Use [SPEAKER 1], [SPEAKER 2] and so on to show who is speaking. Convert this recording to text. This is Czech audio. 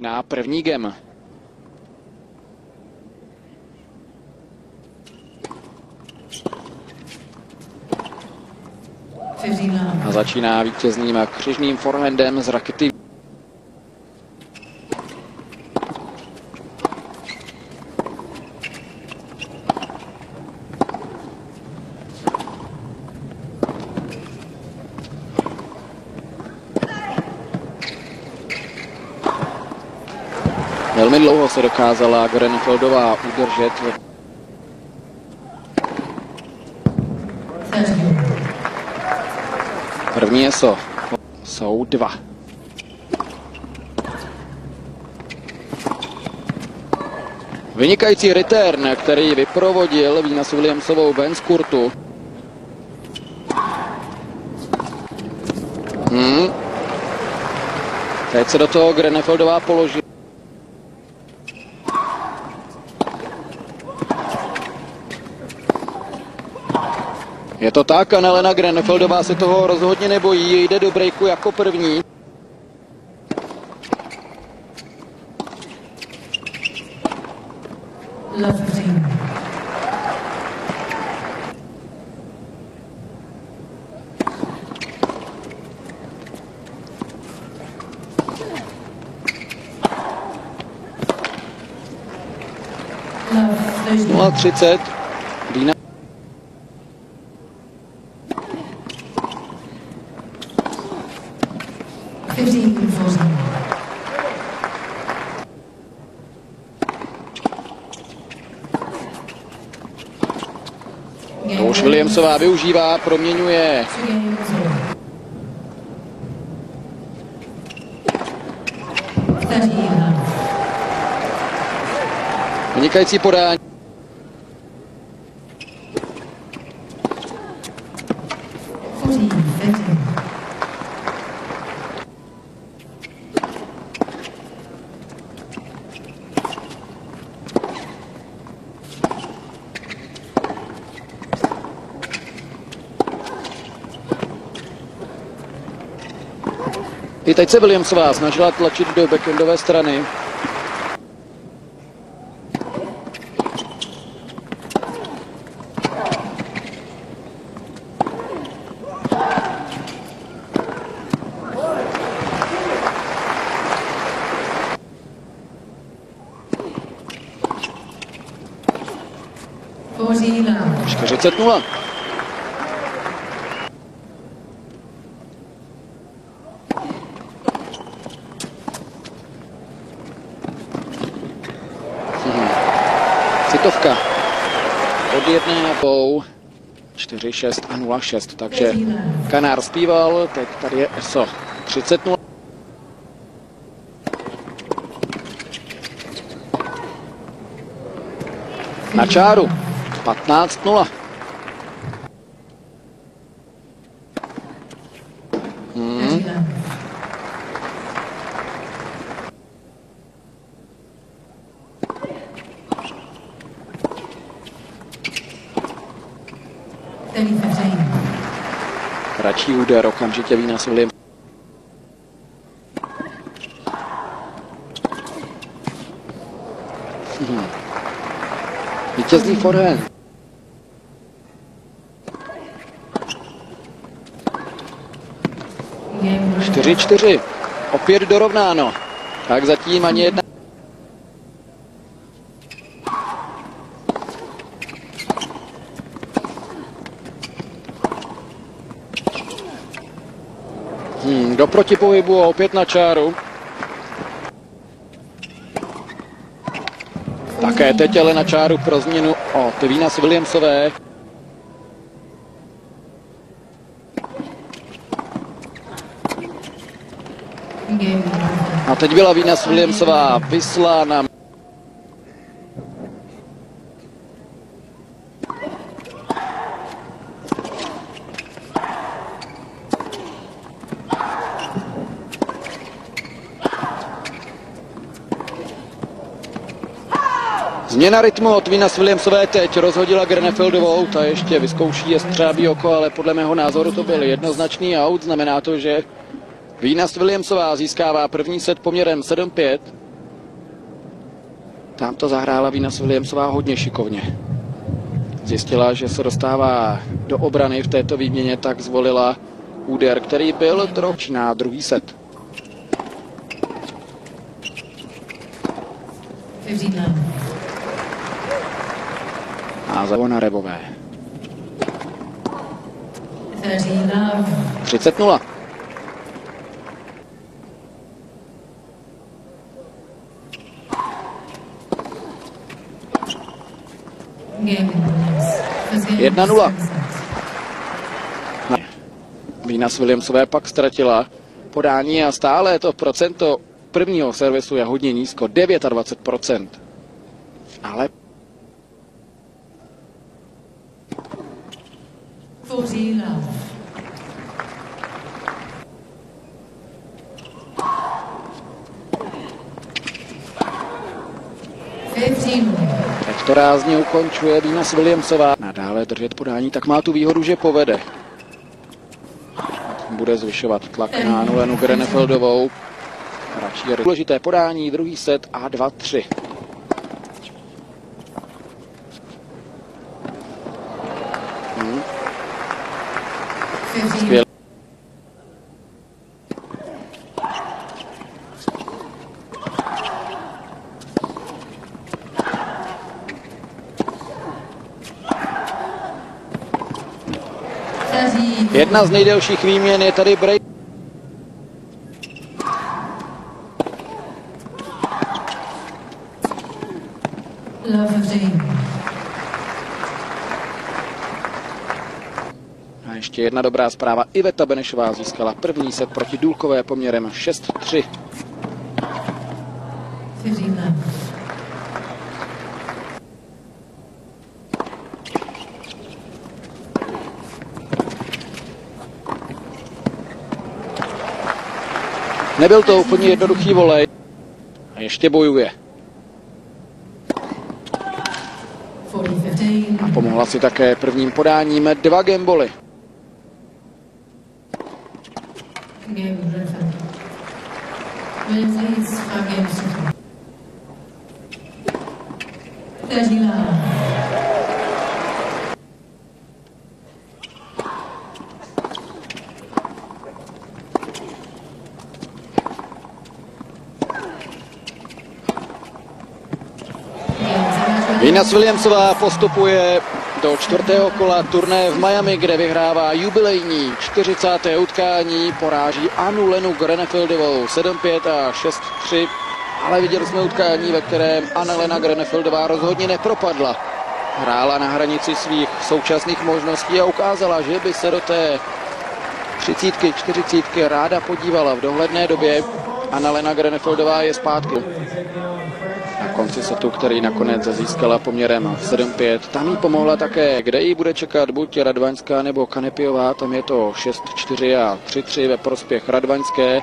[SPEAKER 1] Na první gem. A začíná vítězným a křižným forehandem z rakety. Velmi dlouho se dokázala Grenfeldová udržet. První so. Jsou dva. Vynikající return, který vyprovodil Venus Williamsovou Benskurtu. Hmm. Teď se do toho Grenefeldová položí. Je to tak, Annelena Grenefeldová se toho rozhodně nebojí, jde do breaku jako první. Nula třicet. Dýna. To už Williamsová využívá, proměňuje. Vynikající podání. I teď se Williamsová snažila tlačit do backendové strany. Pořídám. 40 0. Šestovka pod jednou 4, 6 a 0, 6. Takže Kanár zpíval, teď tady je ESO 30 0. Na čáru 15 0. Kratší úder, okamžitě Williams. Hmm. Vítězný forehand. Čtyři, čtyři. Opět dorovnáno. Tak zatím ani jedna. Do protipohybu a opět na čáru. Také teď ale na čáru pro změnu od Venus Williamsové. A teď byla Venus Williamsová vyslána Změna rytmu od Venus Williamsové teď rozhodila Grenefeldovou, ta ještě vyzkouší je střábí oko, ale podle mého názoru to byl jednoznačný out, znamená to, že Venus Williamsová získává první set poměrem 7-5. Tam to zahrála Venus Williamsová hodně šikovně. Zjistila, že se dostává do obrany v této výměně, tak zvolila úder, který byl trochu na druhý set.
[SPEAKER 2] 15 love.
[SPEAKER 1] A za na Rebové.
[SPEAKER 2] 30 love.
[SPEAKER 1] 30 0.
[SPEAKER 2] Game Williams. First game
[SPEAKER 1] 1-0.
[SPEAKER 2] seven sets.
[SPEAKER 1] Venus Williamsové pak ztratila podání a stále to procento prvního servisu je hodně nízko, 29%. Ale
[SPEAKER 2] 40 love. Fifteen love.
[SPEAKER 1] teď to rázně ukončuje Venus Williamsová. Nadále držet podání, tak má tu výhodu, že povede. Bude zvyšovat tlak na Nolenu Grenefeldovou. Radši je důležité podání, druhý set a 2-3. Hmm,
[SPEAKER 2] Thirty.
[SPEAKER 1] Jedna z nejdelších výměn je tady break.
[SPEAKER 2] Love fifteen.
[SPEAKER 1] A ještě jedna dobrá zpráva. Iveta Benešová získala první set proti Důlkové poměrem 6-3.
[SPEAKER 2] Fifteen love.
[SPEAKER 1] Nebyl to úplně jednoduchý volej. A ještě bojuje.
[SPEAKER 2] Fifteen.
[SPEAKER 1] Pomohla si také prvním podáním dva gemboly.
[SPEAKER 2] Game five games to two. Thirty love.
[SPEAKER 1] Venus Williamsová postupuje do čtvrtého kola turné v Miami, kde vyhrává jubilejní 40. utkání, poráží Anu Lenu Grenefieldovou 7-5 a 6-3, ale viděli jsme utkání, ve kterém Anna Lena Grenefieldová rozhodně nepropadla. Hrála na hranici svých současných možností a ukázala, že by se do té třicítky, čtyřicítky ráda podívala v dohledné době. Anna Lena Grenefieldová je zpátky konci setu, který nakonec získala poměrem 7-5. Tam jí pomohla také, kde jí bude čekat buď Radvaňská nebo Kanepiová, tam je to 6-4 a 3-3 ve prospěch Radvaňské.